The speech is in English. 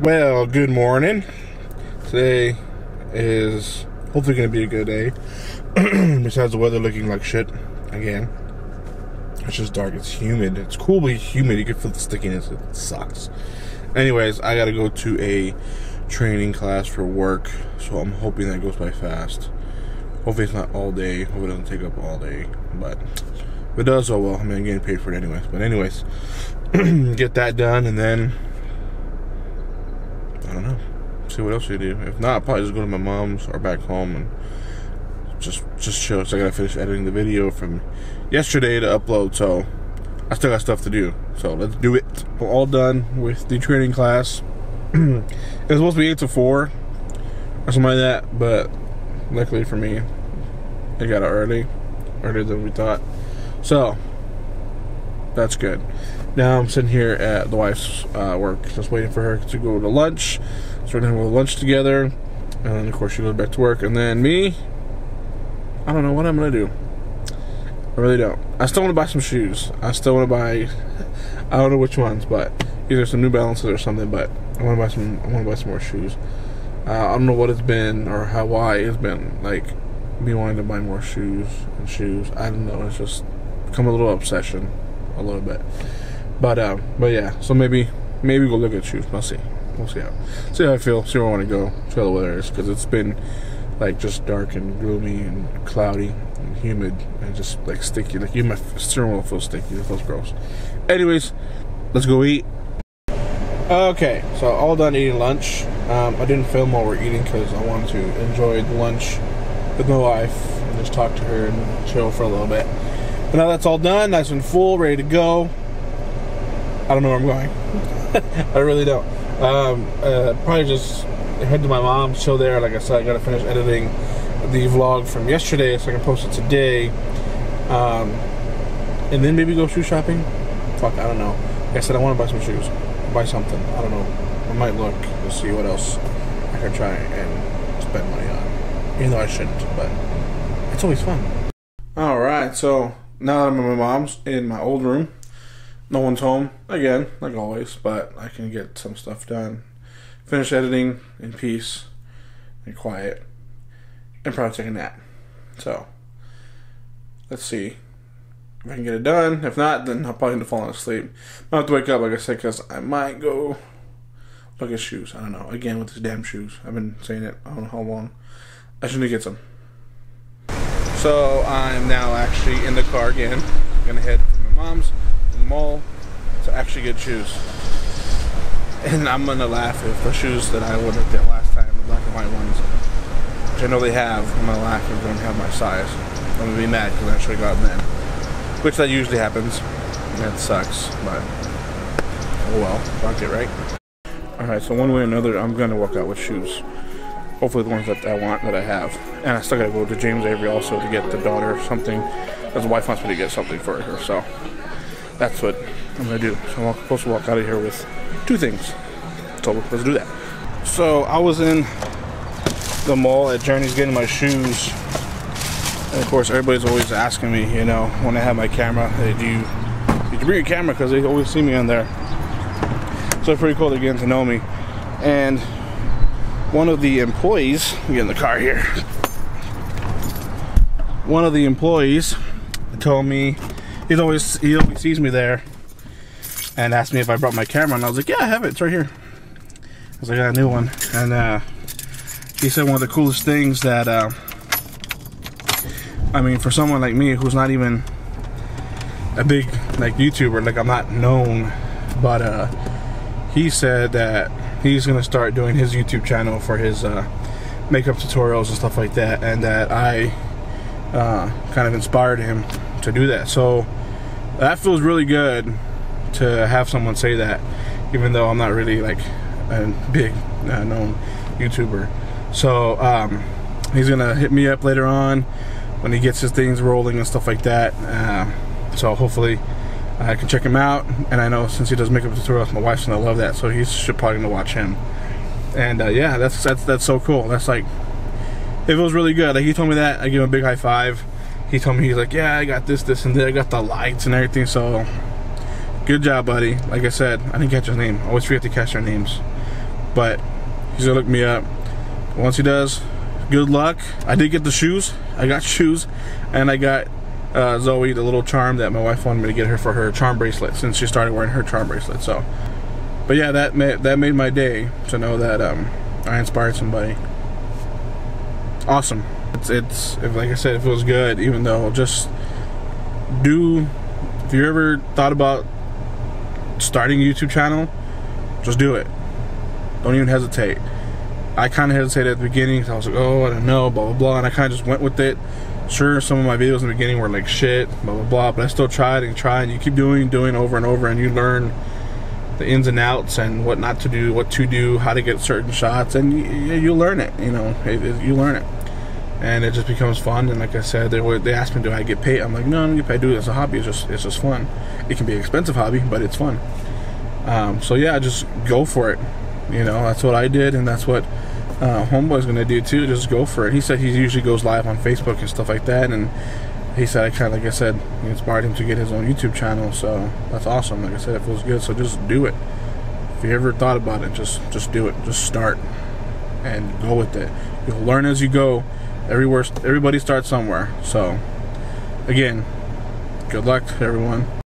Well, good morning. Today is hopefully going to be a good day. Besides the weather looking like shit again. It's just dark. It's humid. It's cool, but humid. You can feel the stickiness. It sucks. Anyways, I got to go to a training class for work, so I'm hoping that goes by fast. Hopefully, it's not all day. Hope it doesn't take up all day. But if it does, oh well. I mean, I'm getting paid for it anyways. But anyways, get that done, and then don't know. See what else we do. If not, I'll probably just go to my mom's or back home and just just chill. So I gotta finish editing the video from yesterday to upload. So I still got stuff to do. So let's do it. We're all done with the training class. it was supposed to be eight to four or something like that, but luckily for me, I got it early, earlier than we thought. So that's good. Now I'm sitting here at the wife's uh, work, just waiting for her to go to lunch. So we're gonna have lunch together, and then of course she goes back to work, and then me. I don't know what I'm gonna do. I really don't. I still want to buy some shoes. I still want to buy. I don't know which ones, but either some New Balances or something. But I want to buy some. I want to buy some more shoes. Uh, I don't know what it's been or how why it's been like me wanting to buy more shoes and shoes. I don't know. It's just become a little obsession, a little bit. But um, but yeah. So maybe maybe we'll look at shoes. We'll see. We'll see how see how I feel. See where I want to go. See how the weather is because it's been like just dark and gloomy and cloudy and humid and just like sticky. Like you, my steering wheel feels sticky. It feels gross. Anyways, let's go eat. Okay, so all done eating lunch. Um, I didn't film while we're eating because I wanted to enjoy the lunch with my wife and just talk to her and chill for a little bit. But now that's all done, nice and full, ready to go. I don't know where I'm going. I really don't. Um, uh, probably just head to my mom's, chill there. Like I said, I gotta finish editing the vlog from yesterday so I can post it today. Um, and then maybe go shoe shopping. Fuck, I don't know. Like I said, I want to buy some shoes. Buy something. I don't know. I might look to see what else I can try and spend money on. Even though I shouldn't, but it's always fun. Alright, so now that I'm at my mom's in my old room, no one's home again, like always, but I can get some stuff done. Finish editing in peace and quiet, and probably take a nap. So, let's see if I can get it done. If not, then I'll probably end up falling asleep. I'll have to wake up, like I said, because I might go look at shoes. I don't know. Again, with these damn shoes. I've been saying it I don't know how long. I should get some. So, I'm now actually in the car again. I'm to head to my mom's mall to actually get shoes. And I'm to laugh if the shoes that I have get last time, the black and white ones, which I know they have, I'm to laugh if they don't have my size. I'm to be mad because I should have gotten them which that usually happens. That sucks, but oh well, fuck it, right? Alright, so one way or another, I'm gonna walk out with shoes. Hopefully the ones that I want, that I have. And I still gotta go to James Avery also to get the daughter something, because the wife wants me to get something for her, so that's what I'm gonna do. So I'm supposed to walk out of here with two things. So let's do that. So I was in the mall at Journeys getting my shoes and of course, everybody's always asking me, you know, when I have my camera, hey, do you did you bring your camera? Because they always see me in there. So it's pretty cool to get to know me. And one of the employees, get in the car here. One of the employees told me he's always he always sees me there and asked me if I brought my camera, and I was like, yeah, I have it. It's right here. I I got a new one, and uh, he said one of the coolest things that. Uh, I mean, for someone like me who's not even a big like YouTuber, like I'm not known, but uh, he said that he's gonna start doing his YouTube channel for his uh, makeup tutorials and stuff like that, and that I uh, kind of inspired him to do that. So that feels really good to have someone say that, even though I'm not really like a big uh, known YouTuber. So um, he's gonna hit me up later on when he gets his things rolling and stuff like that. Um, so hopefully I can check him out. And I know since he does makeup tutorials, my wife's gonna love that, so he should probably gonna watch him. And uh, yeah, that's that's that's so cool. That's like it was really good. Like he told me that, I give him a big high five. He told me he's like, yeah, I got this, this, and that. I got the lights and everything. So good job, buddy. Like I said, I didn't catch his name. I always forget to catch their names. But he's gonna look me up. Once he does, good luck. I did get the shoes. I got shoes, and I got uh, Zoe the little charm that my wife wanted me to get her for her charm bracelet since she started wearing her charm bracelet. So, but yeah, that made, that made my day to know that um, I inspired somebody. Awesome. It's it's if, like I said, it feels good. Even though just do if you ever thought about starting a YouTube channel, just do it. Don't even hesitate. I kind of hesitated at the beginning because I was like, oh, I don't know, blah, blah, blah. And I kind of just went with it. Sure, some of my videos in the beginning were like shit, blah, blah, blah. But I still tried and tried. And you keep doing, doing over and over. And you learn the ins and outs and what not to do, what to do, how to get certain shots. And you, you learn it, you know, you learn it. And it just becomes fun. And like I said, they, were, they asked me, do I get paid? I'm like, no, I don't get paid. I do it as a hobby. It's just, it's just fun. It can be an expensive hobby, but it's fun. Um, so yeah, just go for it. You know, that's what I did, and that's what uh, Homeboy's gonna do too. Just go for it. He said he usually goes live on Facebook and stuff like that, and he said I kind of, like I said, inspired him to get his own YouTube channel. So that's awesome. Like I said, it feels good. So just do it. If you ever thought about it, just just do it. Just start and go with it. You'll learn as you go. Everywhere, everybody starts somewhere. So again, good luck everyone